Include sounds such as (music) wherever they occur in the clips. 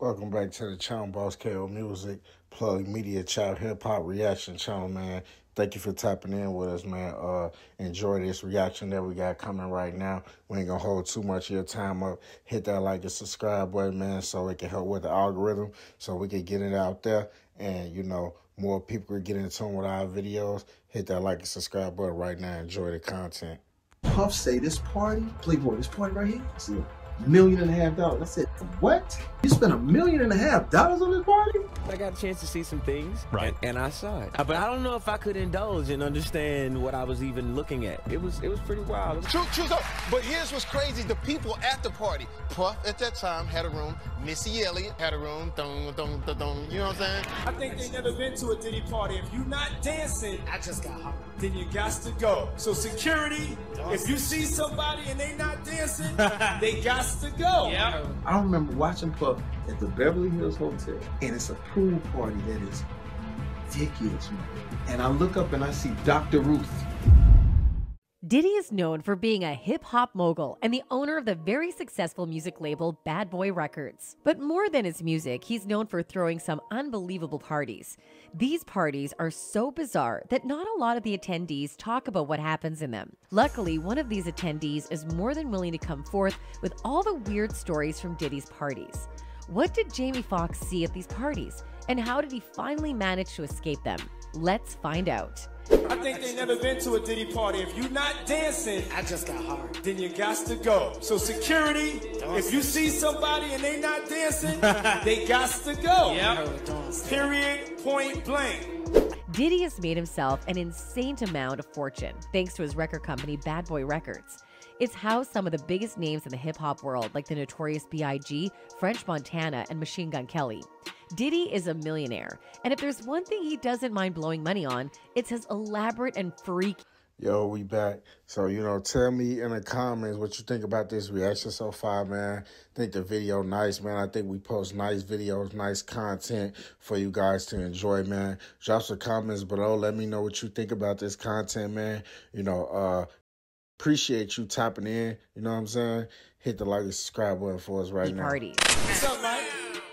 Welcome back to the channel, Boss KO Music, Plug Media Child Hip Hop Reaction Channel, man. Thank you for tapping in with us, man. Uh, enjoy this reaction that we got coming right now. We ain't gonna hold too much of your time up. Hit that like and subscribe button, man, so it can help with the algorithm, so we can get it out there, and you know more people can get in tune with our videos. Hit that like and subscribe button right now. Enjoy the content. Puff say this party, Playboy, this party right here. See it million and a half dollars. I said, what? You spent a million and a half dollars on this party? I got a chance to see some things, right? And, and, I saw it, but I don't know if I could indulge and understand what I was even looking at. It was it was pretty wild. True, true. But here's what's crazy: the people at the party. Puff at that time had a room. Missy Elliott had a room. Dun, dun, dun, dun, you know what I'm saying? I think they never been to a Diddy party. If you're not dancing, I just got hot. Then you got to go. So security, if you see somebody and they not dancing, (laughs) they got to go. Yeah. I remember watching Puff at the Beverly Hills Hotel, and it's a pool party that is ridiculous, man. And I look up and I see Dr. Ruth. Diddy is known for being a hip hop mogul and the owner of the very successful music label Bad Boy Records. But more than his music, he's known for throwing some unbelievable parties. These parties are so bizarre that not a lot of the attendees talk about what happens in them. Luckily, one of these attendees is more than willing to come forth with all the weird stories from Diddy's parties. What did Jamie Foxx see at these parties? And how did he finally manage to escape them? Let's find out. I think they never been to a Diddy party. If you're not dancing, I just got hard. Then you got to go. So security, if you see somebody and they not dancing, (laughs) they got to go. Yeah. Period. Point blank. Diddy has made himself an insane amount of fortune thanks to his record company Bad Boy Records. It's how some of the biggest names in the hip hop world, like the notorious B.I.G., French Montana, and Machine Gun Kelly. Diddy is a millionaire, and if there's one thing he doesn't mind blowing money on, it's his elaborate and freak. Yo, we back. So, you know, tell me in the comments what you think about this reaction so far, man. think the video nice, man. I think we post nice videos, nice content for you guys to enjoy, man. Drop some comments below. Let me know what you think about this content, man. You know, uh, appreciate you tapping in. You know what I'm saying? Hit the like and subscribe button for us right now. Party. What's up, man?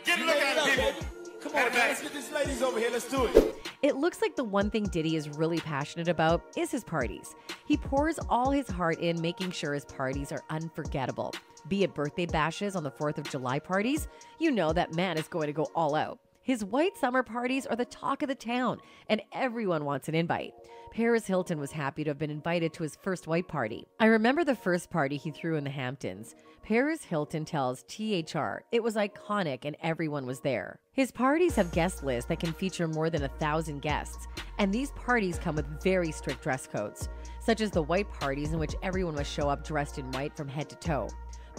Get look at it, baby. Come on, man. Let's get these ladies over here. Let's do it. It looks like the one thing Diddy is really passionate about is his parties. He pours all his heart in making sure his parties are unforgettable. Be it birthday bashes on the 4th of July parties, you know that man is going to go all out. His white summer parties are the talk of the town, and everyone wants an invite. Paris Hilton was happy to have been invited to his first white party. I remember the first party he threw in the Hamptons. Paris Hilton tells THR it was iconic and everyone was there. His parties have guest lists that can feature more than a thousand guests, and these parties come with very strict dress codes, such as the white parties in which everyone must show up dressed in white from head to toe.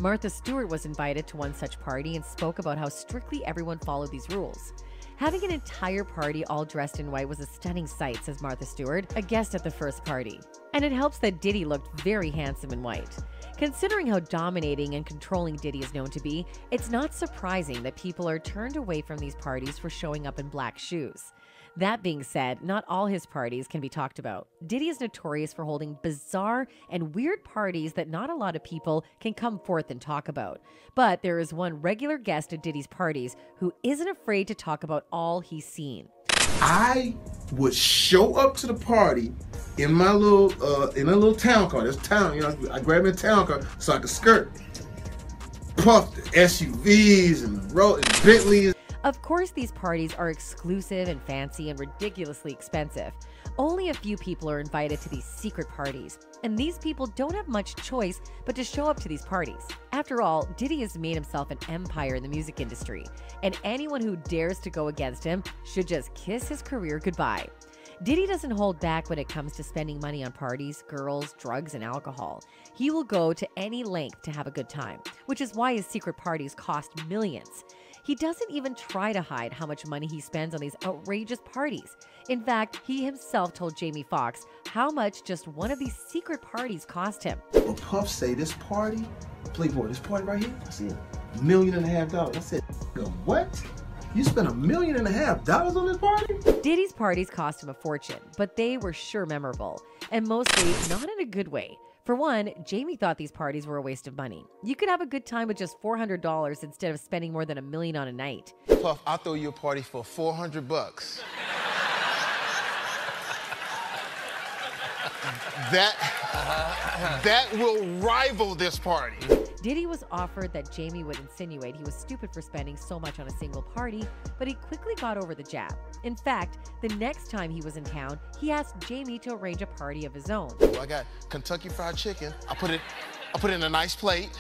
Martha Stewart was invited to one such party and spoke about how strictly everyone followed these rules. Having an entire party all dressed in white was a stunning sight, says Martha Stewart, a guest at the first party. And it helps that Diddy looked very handsome in white. Considering how dominating and controlling Diddy is known to be, it's not surprising that people are turned away from these parties for showing up in black shoes. That being said, not all his parties can be talked about. Diddy is notorious for holding bizarre and weird parties that not a lot of people can come forth and talk about. But there is one regular guest at Diddy's parties who isn't afraid to talk about all he's seen. I would show up to the party in my little uh, in a little town car. This town, you know, I grab me a town car so I could skirt. Puff the SUVs and Rolls and Bentleys. Of course, these parties are exclusive and fancy and ridiculously expensive. Only a few people are invited to these secret parties, and these people don't have much choice but to show up to these parties. After all, Diddy has made himself an empire in the music industry, and anyone who dares to go against him should just kiss his career goodbye. Diddy doesn't hold back when it comes to spending money on parties, girls, drugs, and alcohol. He will go to any length to have a good time, which is why his secret parties cost millions. He doesn't even try to hide how much money he spends on these outrageous parties. In fact, he himself told Jamie Foxx how much just one of these secret parties cost him. Well, Puff say this party, Playboy, this party right here, I said, million and a half dollars. I said, what? You spent a million and a half dollars on this party? Diddy's parties cost him a fortune, but they were sure memorable, and mostly not in a good way. For one, Jamie thought these parties were a waste of money. You could have a good time with just $400 instead of spending more than a million on a night. Puff, I'll throw you a party for 400 bucks. (laughs) that, that will rival this party. Diddy was offered that Jamie would insinuate he was stupid for spending so much on a single party, but he quickly got over the jab. In fact, the next time he was in town, he asked Jamie to arrange a party of his own. Well, I got Kentucky Fried Chicken. I put it, I put it in a nice plate. (laughs)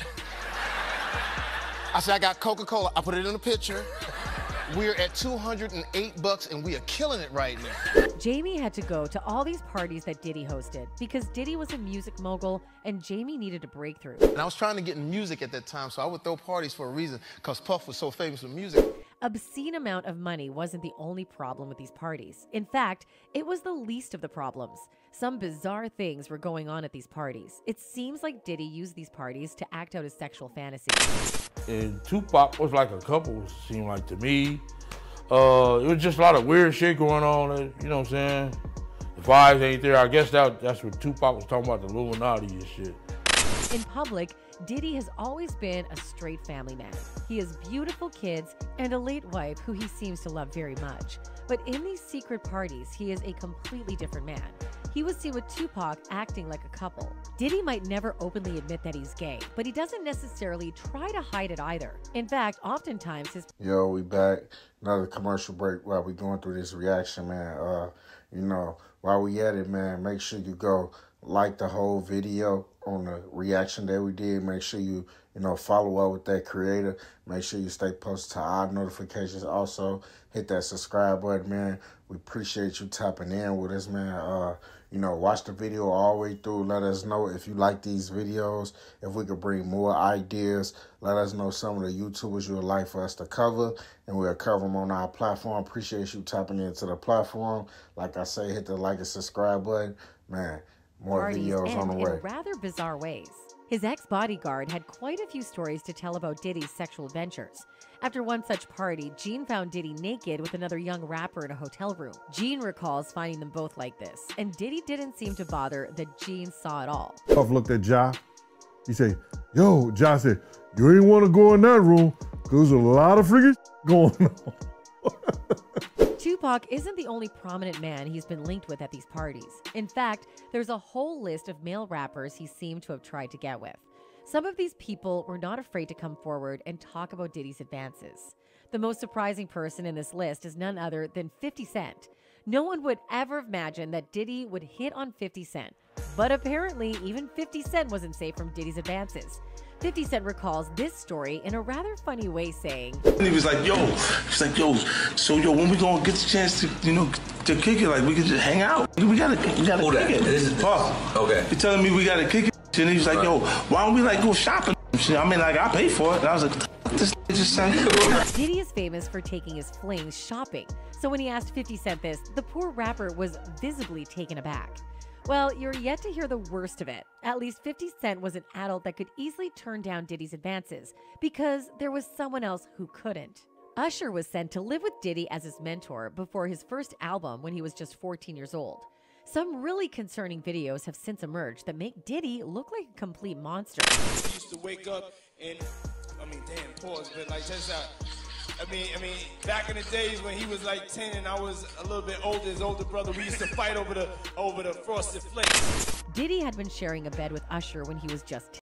I said I got Coca-Cola. I put it in a pitcher. (laughs) We're at 208 bucks and we are killing it right now. Jamie had to go to all these parties that Diddy hosted because Diddy was a music mogul and Jamie needed a breakthrough. And I was trying to get in music at that time, so I would throw parties for a reason because Puff was so famous with music. Obscene amount of money wasn't the only problem with these parties. In fact, it was the least of the problems. Some bizarre things were going on at these parties. It seems like Diddy used these parties to act out his sexual fantasies. And Tupac was like a couple, seemed like to me. Uh, it was just a lot of weird shit going on, uh, you know what I'm saying? The vibes ain't there. I guess that that's what Tupac was talking about, the Illuminati and shit. In public, Diddy has always been a straight family man. He has beautiful kids and a late wife who he seems to love very much. But in these secret parties, he is a completely different man. He was seen with Tupac acting like a couple. Diddy might never openly admit that he's gay, but he doesn't necessarily try to hide it either. In fact, oftentimes his Yo, we back. Another commercial break while we going through this reaction, man. Uh, you know, while we at it, man, make sure you go like the whole video on the reaction that we did. Make sure you, you know, follow up with that creator. Make sure you stay posted to our notifications. Also, hit that subscribe button, man. We appreciate you tapping in with us, man. Uh, you know, watch the video all the way through. Let us know if you like these videos, if we could bring more ideas. Let us know some of the YouTubers you would like for us to cover, and we'll cover them on our platform. Appreciate you tapping into the platform. Like I say, hit the like and subscribe button. Man, more parties videos on the way. in rather bizarre ways. His ex bodyguard had quite a few stories to tell about Diddy's sexual adventures. After one such party, Gene found Diddy naked with another young rapper in a hotel room. Gene recalls finding them both like this, and Diddy didn't seem to bother that Gene saw it all. Puff looked at Ja. He said, Yo, Ja said, You ain't want to go in that room because there's a lot of freaking going on. (laughs) Tupac isn't the only prominent man he's been linked with at these parties. In fact, there's a whole list of male rappers he seemed to have tried to get with. Some of these people were not afraid to come forward and talk about Diddy's advances. The most surprising person in this list is none other than 50 Cent. No one would ever imagine that Diddy would hit on 50 Cent. But apparently, even 50 Cent wasn't safe from Diddy's advances. 50 Cent recalls this story in a rather funny way, saying, he was like, yo, he's like, yo, so yo, when we gonna get the chance to, you know, to kick it, like we could just hang out. We gotta, we gotta Who kick that? it. This is- Puff. Okay. He telling me we gotta kick it, and he was like, yo, why don't we like go shopping? I mean, like I pay for it. And I was like, this just said. (laughs) Diddy is famous for taking his flings shopping. So when he asked 50 Cent this, the poor rapper was visibly taken aback. Well, you're yet to hear the worst of it. At least 50 Cent was an adult that could easily turn down Diddy's advances because there was someone else who couldn't. Usher was sent to live with Diddy as his mentor before his first album when he was just 14 years old. Some really concerning videos have since emerged that make Diddy look like a complete monster. used to wake up and I mean, damn, pause, but like I mean, I mean, back in the days when he was like 10 and I was a little bit older, his older brother, we used to fight over the over the frosted flakes. Diddy had been sharing a bed with Usher when he was just